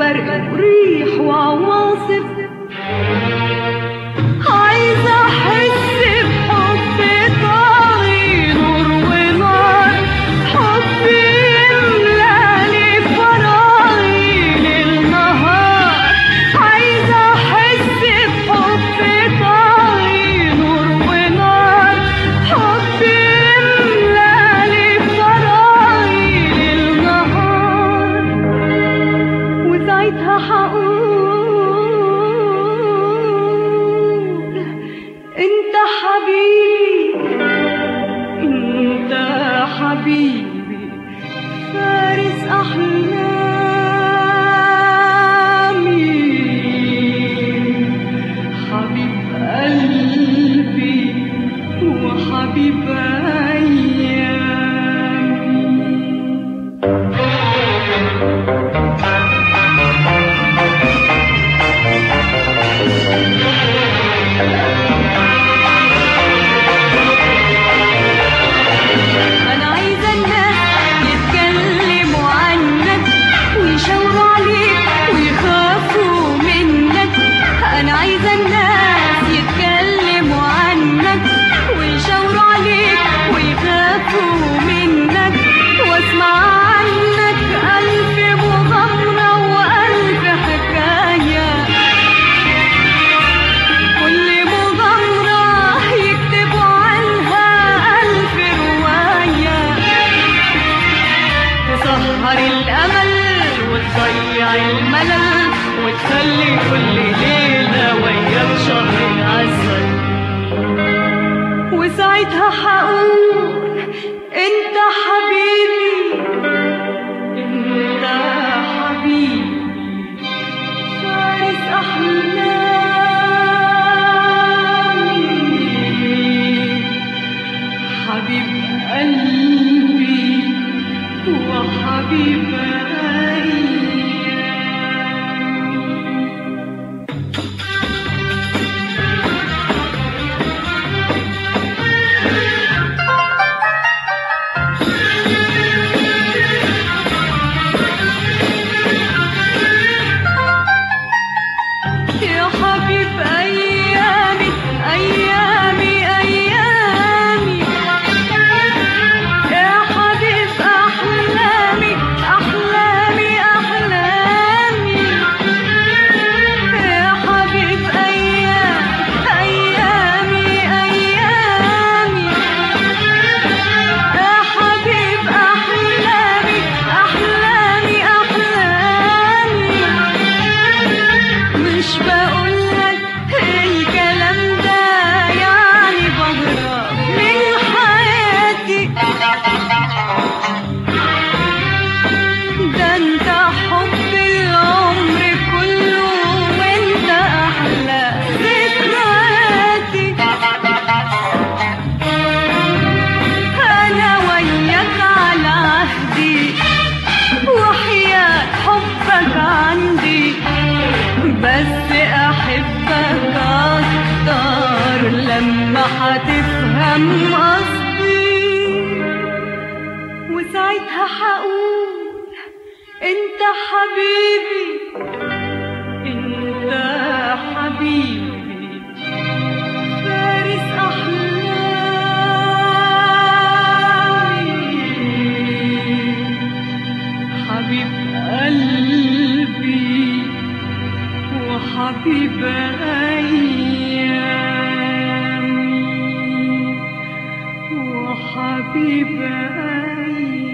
وبرق وريح وعواصف تنهار الأمل وتضيع الملل وتخلي كل ليلة وياك شهر عسل وساعتها حقول أنت حبيبي أنت حبيبي. فارس أحلامي. هتفهم قصدي. وساعتها هقول انت حبيبي انت حبيبي. فارس أحلامي حبيب قلبي وحبيب عيني. Happy birthday.